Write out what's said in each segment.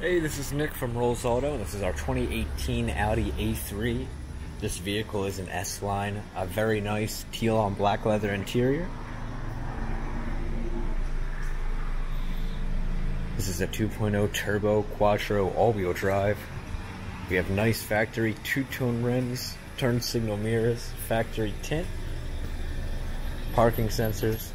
Hey, this is Nick from Rolls Auto. This is our 2018 Audi A3. This vehicle is an S-Line, a very nice teal on black leather interior. This is a 2.0 turbo quattro all-wheel drive. We have nice factory two-tone rims, turn signal mirrors, factory tint, parking sensors,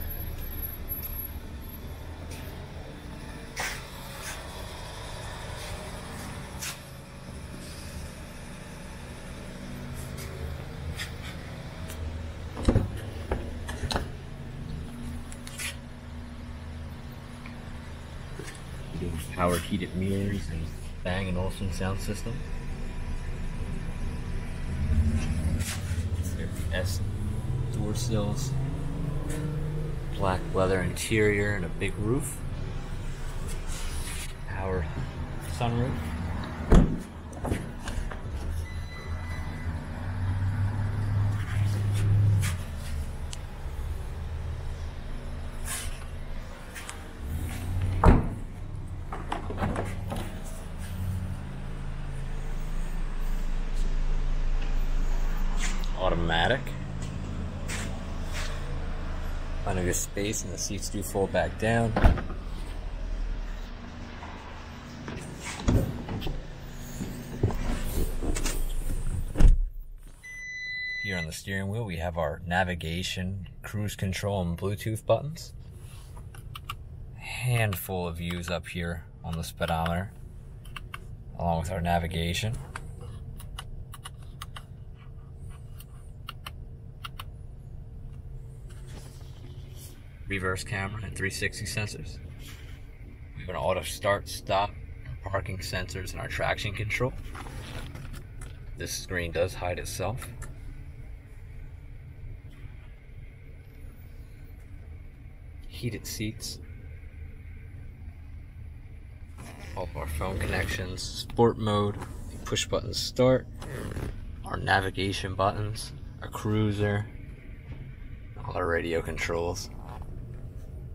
power heated mirrors and Bang & Olufsen sound system. S door sills, black leather interior and a big roof, power sunroof. Automatic. A space and the seats do fold back down. Here on the steering wheel we have our navigation, cruise control, and Bluetooth buttons. Handful of views up here on the speedometer, along with our navigation. Reverse camera and 360 sensors. We have an auto start, stop, parking sensors, and our traction control. This screen does hide itself. Heated seats. All of our phone connections, sport mode, push button start, our navigation buttons, a cruiser, all our radio controls.